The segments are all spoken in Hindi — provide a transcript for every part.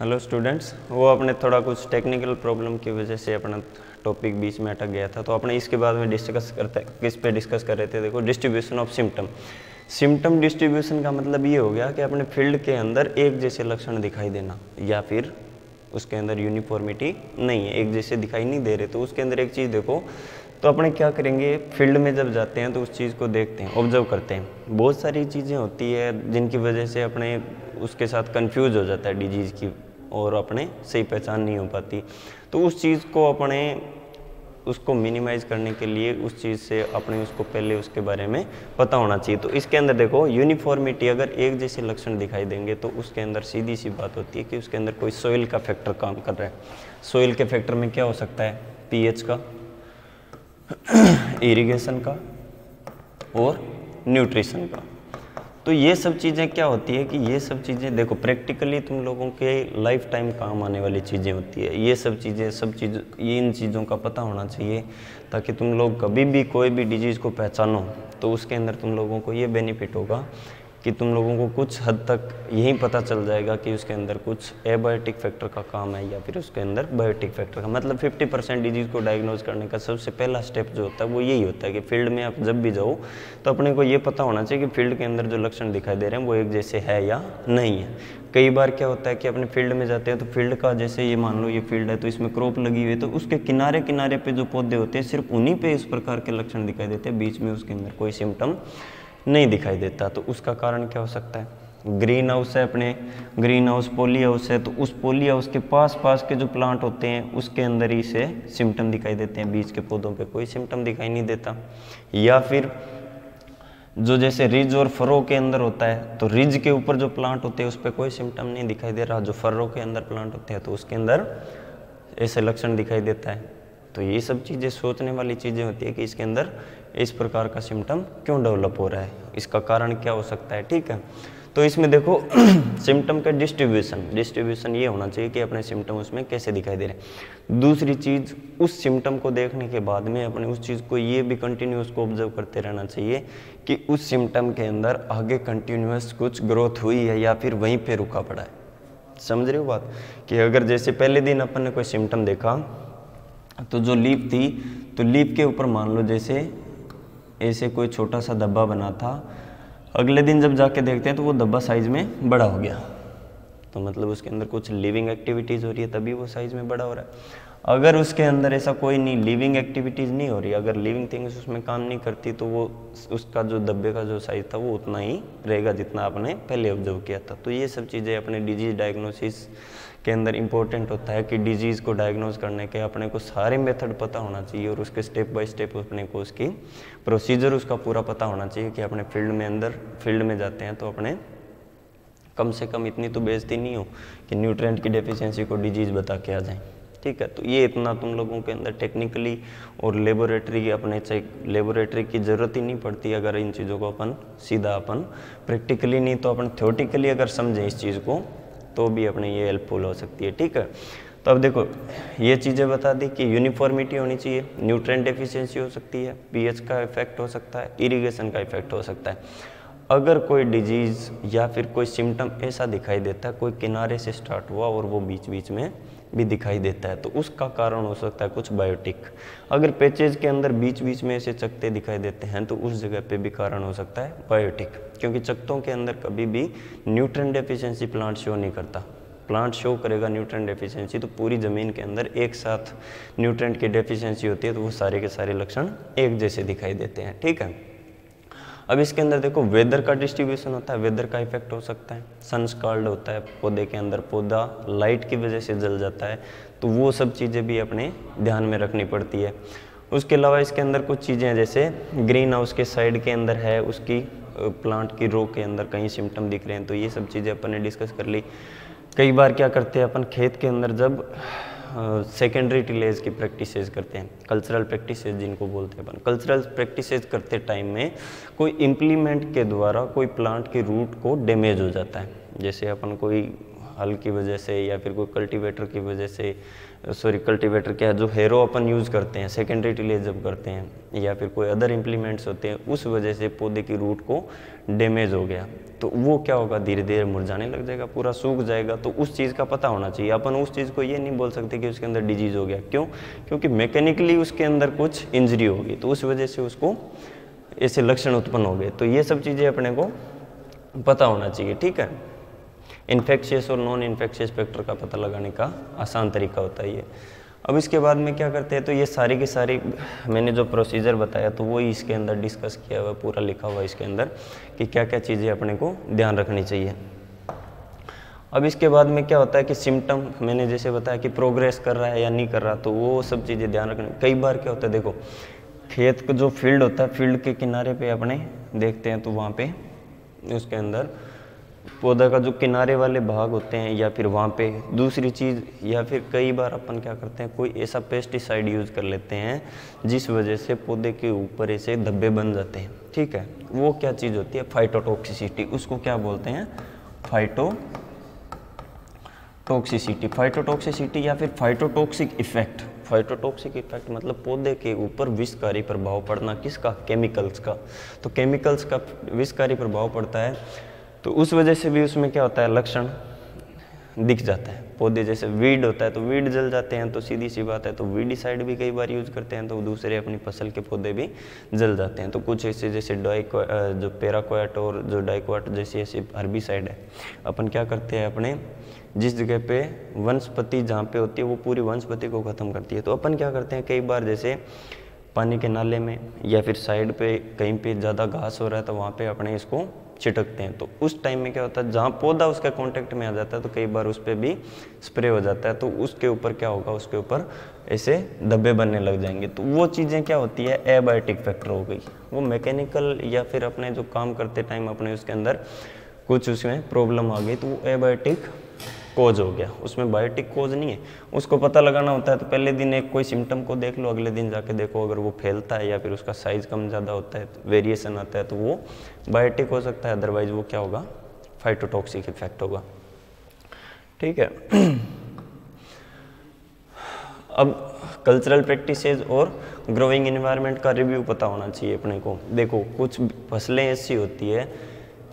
हेलो स्टूडेंट्स वो अपने थोड़ा कुछ टेक्निकल प्रॉब्लम की वजह से अपना टॉपिक बीच में अटक गया था। तो अपने इसके बाद में डिस्कस करते, किस पे डिस्कस कर रहे थे? देखो distribution of symptom symptom distribution का मतलब ये हो गया कि अपने फ़ील्ड के अंदर एक जैसे लक्षण दिखाई देना, या फिर उसके अंदर यूनिफॉर्मिटी नहीं है, एक जैसे दिखाई नहीं दे रहे। तो उसके अंदर एक चीज़ देखो तो अपने क्या करेंगे? फ़ील्ड में जब जाते हैं तो उस चीज़ को देखते हैं ऑब्ज़र्व करते हैं। बहुत सारी चीज़ें होती है जिनकी वजह से अपने उसके साथ कंफ्यूज हो जाता है डिज़ीज़ की और अपने सही पहचान नहीं हो पाती। तो उस चीज़ को अपने, उसको मिनिमाइज करने के लिए उस चीज़ से अपने उसको पहले उसके बारे में पता होना चाहिए। तो इसके अंदर देखो यूनिफॉर्मिटी अगर एक जैसे लक्षण दिखाई देंगे तो उसके अंदर सीधी सी बात होती है कि उसके अंदर कोई सोइल का फैक्टर काम कर रहा है। सोइल के फैक्टर में क्या हो सकता है? पीएच का इरिगेशन का और न्यूट्रिशन का। तो ये सब चीज़ें क्या होती है कि ये सब चीज़ें, देखो प्रैक्टिकली तुम लोगों के लाइफ टाइम काम आने वाली चीज़ें होती है। ये सब चीज़ें, सब चीज़, ये इन चीज़ों का पता होना चाहिए ताकि तुम लोग कभी भी कोई भी डिज़ीज़ को पहचानो तो उसके अंदर तुम लोगों को ये बेनिफिट होगा कि तुम लोगों को कुछ हद तक यही पता चल जाएगा कि उसके अंदर कुछ एबायोटिक फैक्टर का काम है या फिर उसके अंदर बायोटिक फैक्टर का। मतलब 50 परसेंट डिज़ीज़ को डायग्नोज करने का सबसे पहला स्टेप जो होता है वो यही होता है कि फ़ील्ड में आप जब भी जाओ तो अपने को ये पता होना चाहिए कि फ़ील्ड के अंदर जो लक्षण दिखाई दे रहे हैं वो एक जैसे है या नहीं है। कई बार क्या होता है कि अपने फ़ील्ड में जाते हैं तो फ़ील्ड का जैसे ये मान लो ये फ़ील्ड है तो इसमें क्रॉप लगी हुई है तो उसके किनारे किनारे पे जो पौधे होते हैं सिर्फ़ उन्हीं पे इस प्रकार के लक्षण दिखाई देते हैं, बीच में उसके अंदर कोई सिम्टम नहीं दिखाई देता तो उसका कारण क्या हो सकता है? ग्रीन हाउस है अपने ग्रीन हाउस पोली हाउस है तो उस पोली हाउस के पास पास के जो प्लांट होते हैं, उसके अंदर ही से सिम्टम दिखाई देते हैं, बीच के पौधों पे कोई सिम्टम दिखाई नहीं देता। या फिर जो जैसे रिज और फरो के अंदर होता है तो रिज के ऊपर जो प्लांट होते हैं, उस पर कोई सिम्टम नहीं दिखाई दे रहा। जो फर्रो के अंदर प्लांट होते हैं तो उसके अंदर ऐसे लक्षण दिखाई देता है। तो ये सब चीज़ें, सोचने वाली चीज़ें होती है कि इसके अंदर इस प्रकार का सिम्टम क्यों डेवलप हो रहा है? इसका कारण क्या हो सकता है? ठीक है? तो इसमें देखो सिम्टम का डिस्ट्रीब्यूशन डिस्ट्रीब्यूशन ये होना चाहिए कि अपने सिम्टम उसमें कैसे दिखाई दे रहे हैं। दूसरी चीज़, उस सिम्टम को देखने के बाद में अपने उस चीज़ को ये भी कंटिन्यूस को ऑब्ज़र्व करते रहना चाहिए कि उस सिम्टम के अंदर आगे कंटिन्यूस कुछ ग्रोथ हुई है या फिर वहीं पर रुका पड़ा है। समझ रहे हो बात? कि अगर जैसे पहले दिन अपन ने कोई सिम्टम देखा तो जो लीप थी तो लीप के ऊपर मान लो जैसे ऐसे कोई छोटा सा धब्बा बना था। अगले दिन जब जाके देखते हैं तो वो डब्बा साइज़ में बड़ा हो गया। तो मतलब उसके अंदर कुछ लिविंग एक्टिविटीज़ हो रही है, तभी वो साइज़ में बड़ा हो रहा है। अगर उसके अंदर ऐसा कोई नहीं लिविंग एक्टिविटीज़ नहीं हो रही, अगर लिविंग थिंग्स उसमें काम नहीं करती तो वो उसका जो डब्बे का जो साइज़ था, वो उतना ही रहेगा जितना आपने पहले ऑब्ज़र्व किया था। तो ये सब चीज़ें अपने डिज़ीज़ डायग्नोसिस के अंदर इम्पोर्टेंट होता है कि डिज़ीज़ को डायग्नोज करने के अपने को सारे मेथड पता होना चाहिए और उसके स्टेप बाय स्टेप अपने को उसकी प्रोसीजर उसका पूरा पता होना चाहिए कि अपने फ़ील्ड में अंदर फ़ील्ड में जाते हैं तो अपने कम से कम इतनी तो बेजती नहीं हो कि न्यूट्रेंट की डेफिशिएंसी को डिज़ीज़ बता के आ जाए। ठीक है तो ये इतना तुम लोगों के अंदर टेक्निकली और लेबोरेटरी अपने चाहिए लेबोरेटरी की ज़रूरत ही नहीं पड़ती अगर इन चीज़ों को अपन सीधा अपन प्रैक्टिकली नहीं तो अपन थ्योटिकली अगर समझें इस चीज़ को तो भी अपने ये हेल्पफुल हो सकती है, ठीक है? तो अब देखो, ये चीज़ें बता दी कि यूनिफॉर्मिटी होनी चाहिए न्यूट्रेंट डेफिशिएंसी हो सकती है पीएच का इफ़ेक्ट हो सकता है इरिगेशन का इफ़ेक्ट हो सकता है। अगर कोई डिज़ीज़ या फिर कोई सिम्टम ऐसा दिखाई देता है कोई किनारे से स्टार्ट हुआ और वो बीच बीच में भी दिखाई देता है तो उसका कारण हो सकता है कुछ बायोटिक अगर पैचेज के अंदर बीच बीच में ऐसे चकते दिखाई देते हैं तो उस जगह पे भी कारण हो सकता है बायोटिक क्योंकि चकतों के अंदर कभी भी न्यूट्रन डेफिशिएंसी प्लांट शो नहीं करता। प्लांट शो करेगा न्यूट्रन डेफिशिएंसी तो पूरी ज़मीन के अंदर एक साथ न्यूट्रेंट की डेफिशिएंसी होती है तो वो सारे के सारे लक्षण एक जैसे दिखाई देते हैं, ठीक है? अब इसके अंदर देखो, वेदर का डिस्ट्रीब्यूशन होता है, वेदर का इफ़ेक्ट हो सकता है। सनस्काल्ड होता है, पौधे के अंदर, पौधा लाइट की वजह से जल जाता है। तो वो सब चीज़ें भी अपने ध्यान में रखनी पड़ती है। उसके अलावा इसके अंदर कुछ चीज़ें जैसे ग्रीन हाउस के साइड के अंदर है, उसकी प्लांट की रो के अंदर कहीं सिम्टम दिख रहे हैं तो ये सब चीज़ें अपन ने डिस्कस कर ली। कई बार क्या करते हैं, अपन खेत के अंदर जब सेकेंडरी टिलेज की प्रैक्टिसेज करते हैं कल्चरल प्रैक्टिसेज जिनको बोलते हैं अपन। कल्चरल प्रैक्टिसेज करते टाइम में कोई इम्प्लीमेंट के द्वारा कोई प्लांट के रूट को डैमेज हो जाता है। जैसे अपन कोई हल की वजह से या फिर कोई कल्टीवेटर की वजह से सॉरी, कल्टीवेटर क्या है जो हेरो अपन यूज़ करते हैं सेकेंडरी टिलेज जब करते हैं, या फिर कोई अदर इम्प्लीमेंट्स होते हैं, उस वजह से पौधे की रूट को डैमेज हो गया। तो वो क्या होगा? धीरे धीरे मुरझाने लग जाएगा, पूरा सूख जाएगा। तो उस चीज़ का पता होना चाहिए। अपन उस चीज़ को ये नहीं बोल सकते कि उसके अंदर डिज़ीज़ हो गया। क्यों? क्योंकि मैकेनिकली उसके अंदर कुछ इंजरी होगी। तो उस वजह से उसको ऐसे लक्षण उत्पन्न हो गए। तो ये सब चीज़ें अपने को पता होना चाहिए। ठीक है? इन्फेक्शियस और नॉन इन्फेक्शियस फैक्टर का पता लगाने का आसान तरीका होता है ये। अब इसके बाद में क्या करते हैं तो ये सारी की सारी, मैंने जो प्रोसीजर बताया तो वही इसके अंदर डिस्कस किया हुआ पूरा लिखा हुआ इसके अंदर कि क्या क्या चीज़ें अपने को ध्यान रखनी चाहिए। अब इसके बाद में क्या होता है कि सिम्टम मैंने जैसे बताया कि प्रोग्रेस कर रहा है या नहीं कर रहा तो वो सब चीज़ें ध्यान रखनी, कई बार क्या होता है, देखो, खेत का जो फ़ील्ड होता है फ़ील्ड के किनारे पे अपने देखते हैं तो वहाँ पे उसके अंदर पौधा का जो किनारे वाले भाग होते हैं या फिर वहाँ पे दूसरी चीज़ या फिर कई बार अपन क्या करते हैं, कोई ऐसा पेस्टिसाइड यूज़ कर लेते हैं, जिस वजह से पौधे के ऊपर ऐसे धब्बे बन जाते हैं। ठीक है? वो क्या चीज़ होती है? फाइटोटॉक्सिसिटी उसको क्या बोलते हैं? फाइटो टॉक्सिसिटी फाइटोटॉक्सिसिटी या फिर फाइटोटॉक्सिक इफ़ेक्ट फाइटोटॉक्सिक इफ़ेक्ट मतलब पौधे के ऊपर विषकारी प्रभाव पड़ना किसका? केमिकल्स का। तो केमिकल्स का विषकारी प्रभाव पड़ता है तो उस वजह से भी उसमें क्या होता है, लक्षण दिख जाता है। पौधे जैसे वीड होता है तो वीड जल जाते हैं तो सीधी सी बात है तो वीडिसाइड भी कई बार यूज़ करते हैं तो दूसरे अपनी फ़सल के पौधे भी जल जाते हैं। तो कुछ ऐसे जैसे डाइको जो पेराकोट और जो डाइकोट जैसे ऐसे हर्बीसाइड है, अपन क्या करते हैं अपने, जिस जगह पे वनस्पति जहाँ पे होती है, वो पूरी वनस्पति को ख़त्म करती है। तो अपन क्या करते हैं, कई बार जैसे पानी के नाले में या फिर साइड पे कहीं पे ज़्यादा घास हो रहा है तो वहाँ पे अपने इसको छिटकते हैं। तो उस टाइम में क्या होता है, जहाँ पौधा उसका कांटेक्ट में आ जाता है तो कई बार उस पर भी स्प्रे हो जाता है। तो उसके ऊपर क्या होगा, उसके ऊपर ऐसे धब्बे बनने लग जाएँगे। तो वो चीज़ें क्या होती है एबायोटिक फैक्टर हो गई। वो मैकेनिकल या फिर अपने जो काम करते टाइम अपने उसके अंदर कुछ उसमें प्रॉब्लम आ गई तो वो एबायोटिक कोज हो गया। उसमें बायोटिक कोज नहीं है। उसको पता लगाना होता है तो पहले दिन एक कोई सिम्टम को देख लो, अगले दिन जाके देखो अगर वो फैलता है या फिर उसका साइज़ कम ज़्यादा होता है वेरिएशन आता है तो वो बायोटिक हो सकता है। अदरवाइज़ वो क्या होगा? फाइटोटॉक्सिक इफ़ेक्ट होगा। ठीक है। अब कल्चरल प्रैक्टिसेस और ग्रोइंग इन्वायरमेंट का रिव्यू पता होना चाहिए अपने को। देखो, कुछ फ़सलें ऐसी होती है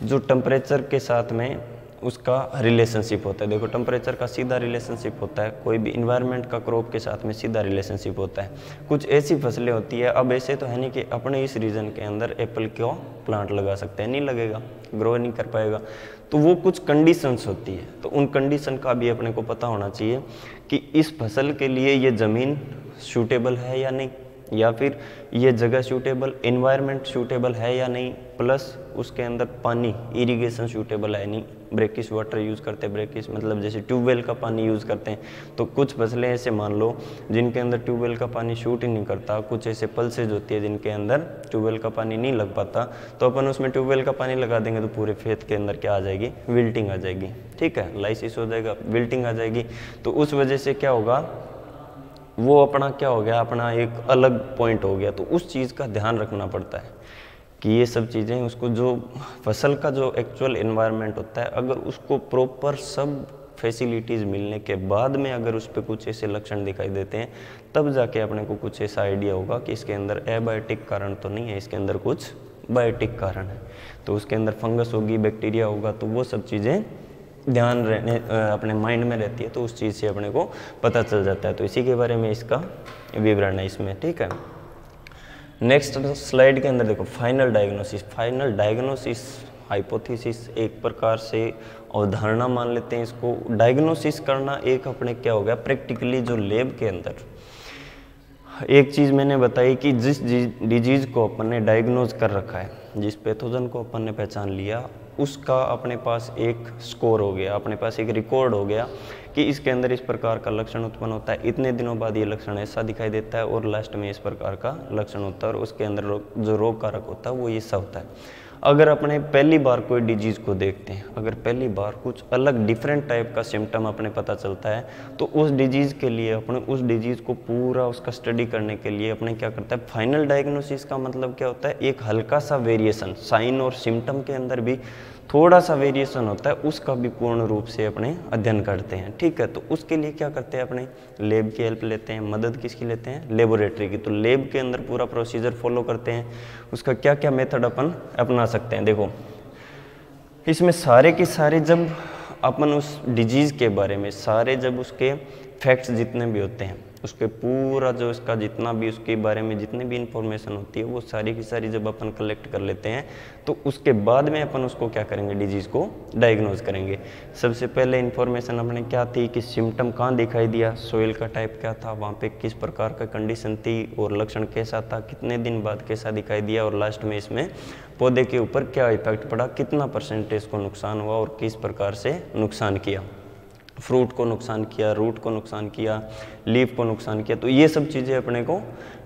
जो टेम्परेचर के साथ में उसका रिलेशनशिप होता है। देखो टेम्परेचर का सीधा रिलेशनशिप होता है। कोई भी इन्वायरमेंट का क्रॉप के साथ में सीधा रिलेशनशिप होता है। कुछ ऐसी फ़सलें होती है। अब ऐसे तो है नहीं कि अपने इस रीजन के अंदर एप्पल क्यों प्लांट लगा सकते हैं? नहीं लगेगा। ग्रो नहीं कर पाएगा। तो वो कुछ कंडीशंस होती है। तो उन कंडीशन का भी अपने को पता होना चाहिए कि इस फ़सल के लिए ये ज़मीन सूटेबल है या नहीं? या फिर ये जगह सूटेबल इन्वायरमेंट सूटेबल है या नहीं? प्लस उसके अंदर पानी इरिगेशन सूटेबल है नहीं? ब्रेकिस वाटर यूज़ करते हैं ब्रेकिस मतलब जैसे ट्यूबवेल का पानी यूज़ करते हैं। तो कुछ फ़सलें ऐसे मान लो जिनके अंदर ट्यूबवेल का पानी शूट ही नहीं करता, कुछ ऐसे पल्सेज होती है जिनके अंदर ट्यूबवेल का पानी नहीं लग पाता तो अपन उसमें ट्यूबवेल का पानी लगा देंगे तो पूरे खेत के अंदर क्या आ जाएगी? विल्टिंग आ जाएगी। ठीक है, लाइसिस हो जाएगा, विल्टिंग आ जाएगी। तो उस वजह से क्या होगा? वो अपना क्या हो गया? अपना एक अलग पॉइंट हो गया। तो उस चीज़ का ध्यान रखना पड़ता है। कि ये सब चीज़ें, उसको जो फ़सल का जो एक्चुअल इन्वायरमेंट होता है, अगर उसको प्रॉपर सब फैसिलिटीज़ मिलने के बाद में अगर उस पर कुछ ऐसे लक्षण दिखाई देते हैं, तब जाके अपने को कुछ ऐसा आइडिया होगा कि इसके अंदर एबायोटिक कारण तो नहीं है, इसके अंदर कुछ बायोटिक कारण है। तो उसके अंदर फंगस होगी बैक्टीरिया होगा तो वो सब चीज़ें ध्यान रहने अपने माइंड में रहती है तो उस चीज़ से अपने को पता चल जाता है। तो इसी के बारे में इसका विवरण है इसमें, ठीक है? नेक्स्ट स्लाइड के अंदर देखो final diagnosis final diagnosis hypothesis एक प्रकार से अवधारणा मान लेते हैं इसको. डायग्नोसिस करना एक अपने क्या हो गया? प्रैक्टिकली जो लेब के अंदर. एक चीज़ मैंने बताई कि जिस डिज़ीज़ को अपन ने डायग्नोज कर रखा है, जिस पैथोजन को अपन ने पहचान लिया, उसका अपने पास एक स्कोर हो गया, अपने पास एक रिकॉर्ड हो गया कि इसके अंदर इस प्रकार का लक्षण उत्पन्न होता है। इतने दिनों बाद ये लक्षण ऐसा दिखाई देता है और लास्ट में इस प्रकार का लक्षण होता है और उसके अंदर जो रोग कारक होता है वो ये सब होता है। अगर अपने पहली बार कोई डिज़ीज़ को देखते हैं, अगर पहली बार कुछ अलग डिफरेंट टाइप का सिम्टम अपने पता चलता है तो उस डिज़ीज़ के लिए, अपने उस डिज़ीज़ को पूरा उसका स्टडी करने के लिए अपने क्या करता है? फाइनल डायग्नोसिस का मतलब क्या होता है? एक हल्का सा वेरिएशन साइन और सिम्टम के अंदर भी थोड़ा सा वेरिएशन होता है, उसका भी पूर्ण रूप से अपने अध्ययन करते हैं। ठीक है तो उसके लिए क्या करते हैं अपने? लेब की हेल्प लेते हैं, मदद किसकी लेते हैं? लेबोरेटरी की। तो लेब के अंदर पूरा प्रोसीजर फॉलो करते हैं। उसका क्या क्या मेथड अपन अपना सकते हैं? देखो, इसमें सारे के सारे जब अपन उस डिज़ीज़ के बारे में, सारे जब उसके फैक्ट्स जितने भी होते हैं उसके पूरा जो इसका जितना भी उसके बारे में जितनी भी इंफॉर्मेशन होती है, वो सारी की सारी जब अपन कलेक्ट कर लेते हैं तो उसके बाद में अपन उसको क्या करेंगे डिज़ीज़ को डायग्नोज करेंगे। सबसे पहले इन्फॉर्मेशन अपने क्या थी कि सिम्टम कहाँ दिखाई दिया? सोइल का टाइप क्या था? वहाँ पे किस प्रकार का कंडीशन थी? और लक्षण कैसा था? कितने दिन बाद कैसा दिखाई दिया? और लास्ट में इसमें पौधे के ऊपर क्या इफ़ेक्ट पड़ा? कितना परसेंटेज को नुकसान हुआ? और किस प्रकार से नुकसान किया? फ्रूट को नुकसान किया, रूट को नुकसान किया, लीफ को नुकसान किया तो ये सब चीज़ें अपने को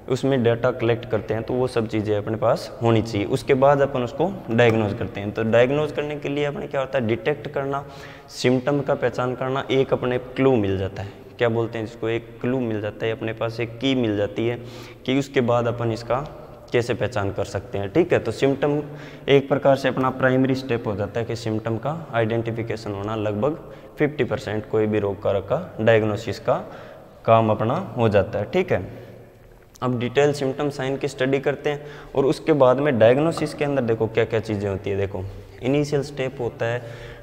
उसमें डाटा कलेक्ट करते हैं तो वो सब चीज़ें अपने पास होनी चाहिए। उसके बाद अपन उसको डायग्नोज करते हैं। तो डायग्नोज करने के लिए अपने क्या होता है? डिटेक्ट करना सिम्टम का पहचान करना, एक अपने क्लू मिल जाता है। क्या बोलते हैं जिसको एक क्लू मिल जाता है, अपने पास एक की मिल जाती है कि उसके बाद अपन इसका कैसे पहचान कर सकते हैं? ठीक है तो सिम्टम एक प्रकार से अपना प्राइमरी स्टेप हो जाता है कि सिम्टम का आइडेंटिफिकेशन होना लगभग 50 परसेंट कोई भी रोग कारक का डायग्नोसिस का काम अपना हो जाता है। ठीक है? अब डिटेल सिम्टम साइन की स्टडी करते हैं और उसके बाद में डायग्नोसिस के अंदर देखो क्या क्या चीज़ें होती है। देखो इनिशियल स्टेप होता है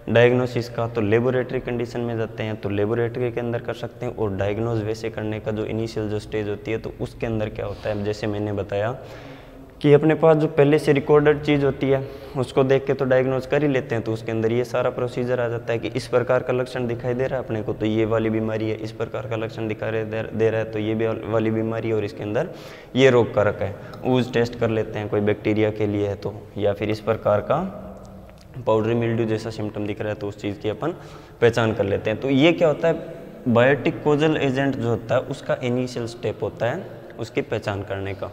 डायग्नोसिस का तो लेबोरेटरी कंडीशन में जाते हैं तो लेबोरेटरी के अंदर कर सकते हैं और डायग्नोज वैसे करने का जो इनिशियल जो स्टेज होती है तो उसके अंदर क्या होता है? जैसे मैंने बताया कि अपने पास जो पहले से रिकॉर्डेड चीज़ होती है, उसको देख के तो डायग्नोज कर ही लेते हैं तो उसके अंदर ये सारा प्रोसीजर आ जाता है कि इस प्रकार का लक्षण दिखाई दे रहा है अपने को तो ये वाली बीमारी है, इस प्रकार का लक्षण दिखाई दे रहा है तो ये भी वाली बीमारी है और इसके अंदर ये रोग कारक है। ऊज टेस्ट कर लेते हैं, कोई बैक्टीरिया के लिए है तो या फिर इस प्रकार का पाउडरी मिल्ड्यू जैसा सिम्टम दिख रहा है तो उस चीज़ की अपन पहचान कर लेते हैं। तो ये क्या होता है बायोटिक कोजल एजेंट जो होता है, उसका इनिशियल स्टेप होता है, उसकी पहचान करने का।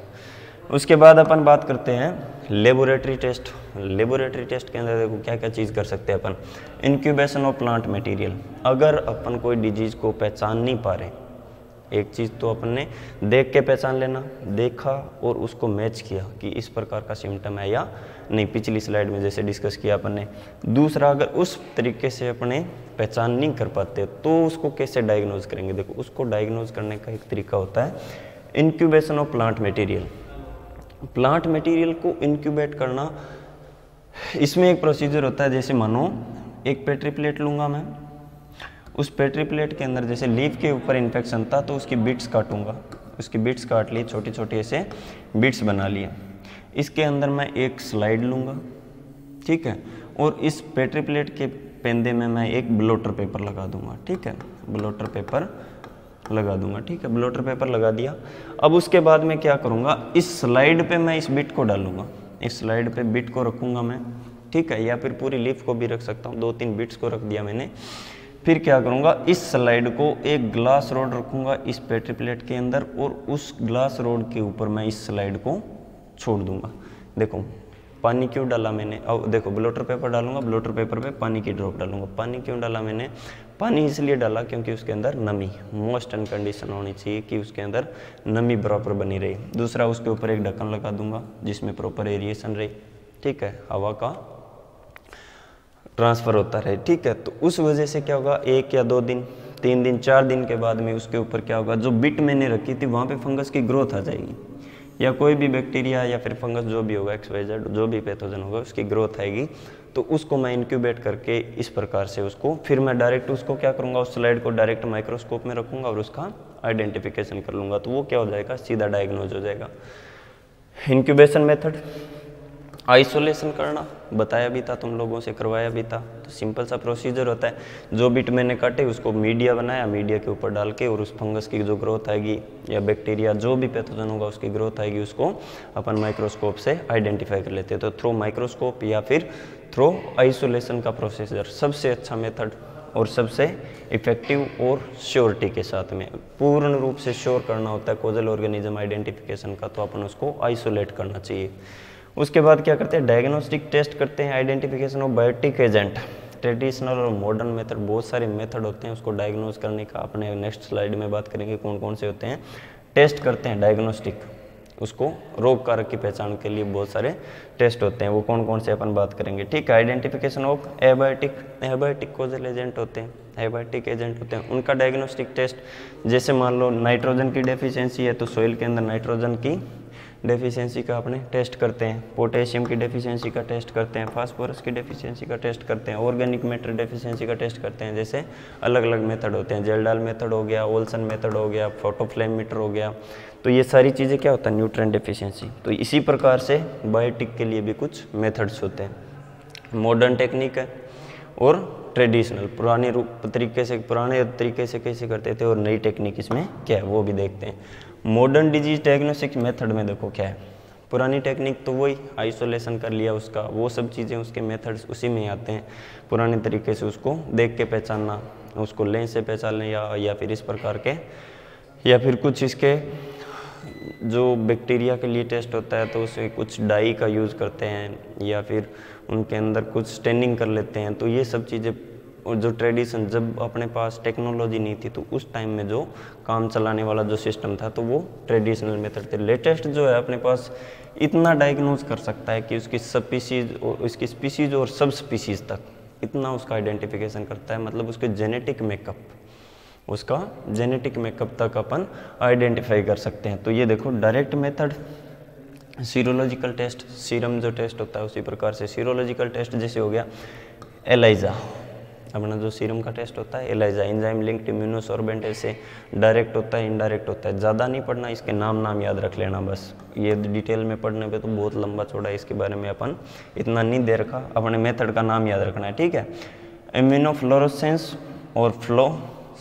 उसके बाद अपन बात करते हैं लेबोरेटरी टेस्ट लेबोरेटरी टेस्ट के अंदर देखो क्या क्या चीज़ कर सकते हैं अपन. इंक्यूबेशन ऑफ़ प्लांट मटेरियल अगर अपन कोई डिज़ीज़ को पहचान नहीं पा रहे एक चीज़ तो अपन ने देख के पहचान लेना, देखा और उसको मैच किया कि इस प्रकार का सिम्टम है या नहीं. पिछली स्लाइड में जैसे डिस्कस किया अपन ने. दूसरा, अगर उस तरीके से अपने पहचान नहीं कर पाते तो उसको कैसे डायग्नोज करेंगे? देखो, उसको डायग्नोज करने का एक तरीका होता है incubation of plant material plant material को इनक्यूबेट करना, इसमें एक प्रोसीजर होता है, जैसे मानो, एक पेट्री प्लेट लूँगा मैं। उस पेट्री प्लेट के अंदर जैसे लीफ के ऊपर इन्फेक्शन था तो उसकी बिट्स काटूँगा। उसकी बिट्स काट लिए छोटी छोटी ऐसे बिट्स बना लिए। इसके अंदर मैं एक स्लाइड लूँगा, ठीक है? और इस पेट्री प्लेट के पेंदे में मैं एक ब्लोटर पेपर लगा दूँगा, ठीक है? ब्लोटर पेपर लगा दूँगा, ठीक है? ब्लोटर पेपर लगा दिया। अब उसके बाद मैं क्या करूँगा? इस स्लाइड पे मैं इस बिट को डालूँगा। इस स्लाइड पे बिट को रखूँगा मैं, ठीक है? या फिर पूरी लीफ को भी रख सकता हूँ। दो तीन बिट्स को रख दिया मैंने। फिर क्या करूँगा? इस स्लाइड को एक ग्लास रोड रखूँगा इस पेट्री प्लेट के अंदर और उस ग्लास रोड के ऊपर मैं इस स्लाइड को छोड़ दूँगा। देखो, पानी क्यों डाला मैंने? अब देखो ब्लोटर पेपर डालूँगा ब्लोटर पेपर पे पानी की ड्रॉप डालूँगा। पानी क्यों डाला मैंने? पानी इसलिए डाला क्योंकि उसके अंदर नमी, मोस्ट एंड कंडीशन होनी चाहिए कि उसके अंदर नमी प्रॉपर बनी रहे। दूसरा, उसके ऊपर एक ढक्कन लगा दूँगा, जिसमें प्रॉपर एरिएशन रहे। ठीक है, हवा का ट्रांसफ़र होता रहे। ठीक है तो उस वजह से क्या होगा? एक या दो दिन, तीन दिन, चार दिन के बाद में उसके ऊपर क्या होगा? जो बिट मैंने रखी थी, वहाँ पे फंगस की ग्रोथ आ जाएगी। या कोई भी बैक्टीरिया या फिर फंगस जो भी होगा एक्सवाइजेड जो भी पैथोजन होगा, उसकी ग्रोथ आएगी। तो उसको मैं इंक्यूबेट करके इस प्रकार से उसको, फिर मैं डायरेक्ट उसको क्या करूँगा, उस स्लाइड को डायरेक्ट माइक्रोस्कोप में रखूँगा और उसका आइडेंटिफिकेशन कर लूँगा। तो वो क्या हो जाएगा? सीधा डायग्नोज हो जाएगा। इंक्यूबेशन मेथड आइसोलेशन करना, बताया भी था तुम लोगों से, करवाया भी था। तो सिंपल सा प्रोसीजर होता है, जो बिट मैंने काटे, उसको मीडिया बनाया, मीडिया के ऊपर डाल के, और उस फंगस की जो ग्रोथ आएगी, या बैक्टीरिया जो भी पैथोजन होगा, उसकी ग्रोथ आएगी, उसको अपन माइक्रोस्कोप से आइडेंटिफाई कर लेते हैं। तो थ्रो माइक्रोस्कोप या फिर थ्रो आइसोलेशन का प्रोसीजर सबसे अच्छा मेथड और सबसे इफ़ेक्टिव और श्योरिटी के साथ में। पूर्ण रूप से श्योर करना होता है कोजल ऑर्गेनिज्म आइडेंटिफिकेशन का तो अपन उसको आइसोलेट करना चाहिए। उसके बाद क्या करते हैं? डायग्नोस्टिक टेस्ट करते हैं identification of biotic agent traditional और मॉडर्न मेथड बहुत सारे मेथड होते हैं उसको डायग्नोज करने का। अपने नेक्स्ट स्लाइड में बात करेंगे कौन कौन से होते हैं। टेस्ट करते हैं डायग्नोस्टिक उसको रोग कारक की पहचान के लिए बहुत सारे टेस्ट होते हैं। वो कौन कौन से अपन बात करेंगे? ठीक है identification of abiotic abiotic causal agent होते हैं एबायोटिक एजेंट होते हैं। उनका डायग्नोस्टिक टेस्ट जैसे मान लो नाइट्रोजन की डेफिशिएंसी है तो सोइल के अंदर नाइट्रोजन की डेफिशिएंसी का अपने टेस्ट करते हैं। पोटेशियम की डेफिशिएंसी का टेस्ट करते हैं फास्फोरस की डेफिशिएंसी का टेस्ट करते हैं ऑर्गेनिक मैटर डेफिशिएंसी का टेस्ट करते हैं, जैसे अलग अलग मेथड होते हैं जेलडाल मेथड हो गया ओल्सन मेथड हो गया फोटोफ्लेम मीटर हो गया। तो ये सारी चीज़ें क्या होता है? न्यूट्रन डेफिशिएंसी तो इसी प्रकार से बायोटिक के लिए भी कुछ मेथड्स होते हैं। मॉडर्न टेक्निक है और ट्रेडिशनल पुराने रूप, तरीके से, पुराने तरीके से कैसे करते थे और नई टेक्निक इसमें क्या है, वो भी देखते हैं। मॉडर्न डिज़ीज़ डायग्नोस्टिक मेथड में देखो क्या है। पुरानी टेक्निक तो वही, आइसोलेशन कर लिया उसका, वो सब चीज़ें उसके मेथड्स उसी में आते हैं। पुराने तरीके से उसको देख के पहचानना, उसको लें से पहचान या या फिर इस प्रकार के, या फिर कुछ इसके जो बैक्टीरिया के लिए टेस्ट होता है तो उसे कुछ डाई का यूज़ करते हैं या फिर उनके अंदर कुछ स्टेनिंग कर लेते हैं। तो ये सब चीज़ें और जो ट्रेडिशन जब अपने पास टेक्नोलॉजी नहीं थी तो उस टाइम में जो काम चलाने वाला जो सिस्टम था तो वो ट्रेडिशनल मेथड थे। लेटेस्ट जो है, अपने पास इतना डायग्नोज कर सकता है कि उसकी स्पीसीज और उसकी स्पीसीज और सब स्पीसीज तक इतना उसका आइडेंटिफिकेशन करता है। मतलब उसके जेनेटिक मेकअप उसका जेनेटिक मेकअप तक अपन आइडेंटिफाई कर सकते हैं। तो ये देखो direct method serological test serum जो टेस्ट होता है, उसी प्रकार से सीरोलॉजिकल टेस्ट जैसे हो गया एलाइजा अपना जो सीरम का टेस्ट होता है एलाइजा इंजाइम लिंक्ड इम्यूनोसॉर्बेंट ऐसे डायरेक्ट होता है इनडायरेक्ट होता है। ज़्यादा नहीं पढ़ना, इसके नाम नाम याद रख लेना बस। ये डिटेल में पढ़ने पे तो बहुत लंबा छोड़ा है, इसके बारे में अपन इतना नहीं दे रखा अपने मेथड का नाम याद रखना है, ठीक है? इम्यूनोफ्लोरोसेंस और फ्लो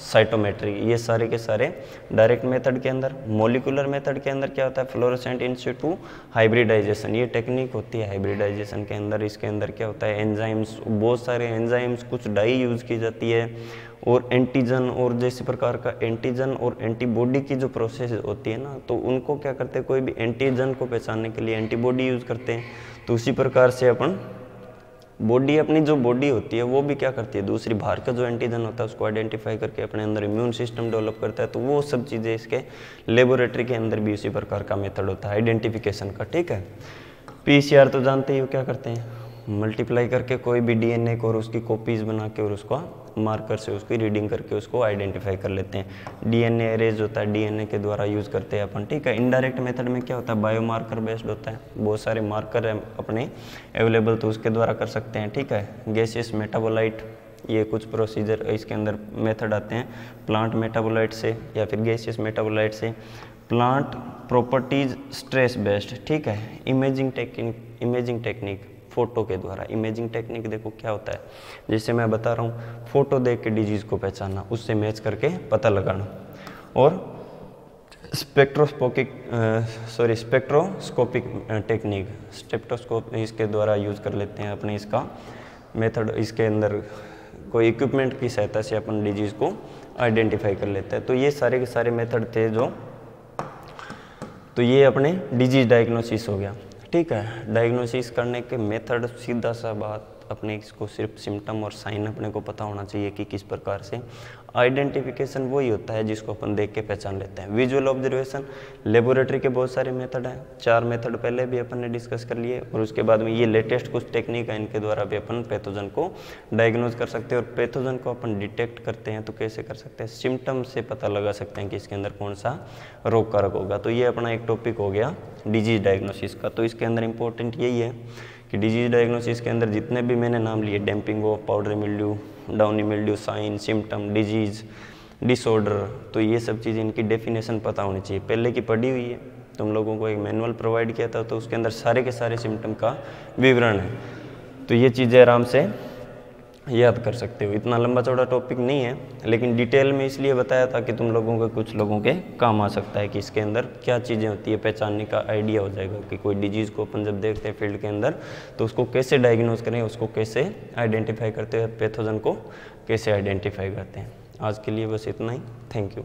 साइटोमेट्री ये सारे के सारे डायरेक्ट मेथड के अंदर मोलिकुलर मेथड के अंदर क्या होता है? फ्लोरोसेंट इंस्टीट्यू हाइब्रिडाइजेशन ये टेक्निक होती है हाइब्रिडाइजेशन के अंदर, इसके अंदर क्या होता है? एंजाइम्स बहुत सारे एंजाइम्स कुछ डाई यूज़ की जाती है। और एंटीजन और जैसे प्रकार का एंटीजन और एंटीबॉडी की जो प्रोसेस होती है ना तो उनको क्या करते हैं? कोई भी एंटीजन को पहचानने के लिए एंटीबॉडी यूज़ करते हैं। तो उसी प्रकार से अपन बॉडी अपनी जो बॉडी होती है, वो भी क्या करती है? दूसरी बाहर का जो एंटीजन होता है, उसको आइडेंटिफाई करके अपने अंदर इम्यून सिस्टम डेवलप करता है तो वो सब चीज़ें इसके लेबोरेटरी के अंदर भी उसी प्रकार का मेथड होता है आइडेंटिफिकेशन का, ठीक है? पीसीआर तो जानते ही हो क्या करते हैं? मल्टीप्लाई करके कोई भी डीएनए को और उसकी कॉपीज बना के और उसको मार्कर से उसकी रीडिंग करके उसको आइडेंटिफाई कर लेते हैं। डीएनए एरेज होता है डीएनए के द्वारा यूज़ करते हैं अपन, ठीक है? इनडायरेक्ट मेथड में क्या होता है? बायोमार्कर बेस्ड होता है। बहुत सारे मार्कर हैं अपने अवेलेबल तो उसके द्वारा कर सकते हैं, ठीक है? गैसियस मेटाबोलाइट ये कुछ प्रोसीजर इसके अंदर मेथड आते हैं। प्लांट मेटाबोलाइट से या फिर गैसियस मेटाबोलाइट से। प्लांट प्रॉपर्टीज़ स्ट्रेस बेस्ड ठीक है? Imaging technique imaging technique photo के द्वारा। इमेजिंग टेक्निक देखो क्या होता है। जैसे मैं बता रहा हूँ, फ़ोटो देख के डिज़ीज़ को पहचानना, उससे मैच करके पता लगाना। और spectroscopic sorry spectroscopic technique stethoscope इसके द्वारा यूज़ कर लेते हैं अपने इसका मेथड इसके अंदर कोई इक्विपमेंट की सहायता से अपन डिज़ीज़ को आइडेंटिफाई कर लेते हैं। तो ये सारे के सारे मेथड थे जो तो ये अपने डिज़ीज़ डायग्नोसिस हो गया। ठीक है डायग्नोसिस करने के मेथड सीधा सा बात। अपने इसको सिर्फ़ सिम्टम और साइन अपने को पता होना चाहिए कि किस प्रकार से। आइडेंटिफिकेशन वही होता है जिसको अपन देख के पहचान लेते हैं। विजुअल ऑब्जर्वेशन लेबोरेटरी के बहुत सारे मेथड हैं। चार मेथड पहले भी अपन ने डिस्कस कर लिए और उसके बाद में ये लेटेस्ट कुछ टेक्निक है, इनके द्वारा भी अपन पैथोजन को डायग्नोज कर सकते हैं। और पैथोजन को अपन डिटेक्ट करते हैं तो कैसे कर सकते हैं? सिम्टम से पता लगा सकते हैं कि इसके अंदर कौन सा रोग कारक होगा। तो ये अपना एक टॉपिक हो गया डिज़ीज़ डायग्नोसिस का। तो इसके अंदर इंपॉर्टेंट यही है कि डिज़ीज़ डायग्नोसिस के अंदर जितने भी मैंने नाम लिए damping off powder mildew downy mildew sign symptom disease disorder तो ये सब चीज़ें इनकी डेफिनेशन पता होनी चाहिए। पहले की पढ़ी हुई है, तुम लोगों को एक मैनुअल प्रोवाइड किया था तो उसके अंदर सारे के सारे सिम्टम का विवरण है। तो ये चीज़ें आराम से याद कर सकते हो। इतना लंबा चौड़ा टॉपिक नहीं है, लेकिन डिटेल में इसलिए बताया था कि तुम लोगों के, कुछ लोगों के काम आ सकता है कि इसके अंदर क्या चीज़ें होती है, पहचानने का आइडिया हो जाएगा कि कोई डिज़ीज़ को अपन जब देखते हैं फ़ील्ड के अंदर तो उसको कैसे डायग्नोज करें, उसको कैसे आइडेंटिफाई करते हैं पैथोजन को कैसे आइडेंटिफाई करते हैं। आज के लिए बस इतना ही। Thank you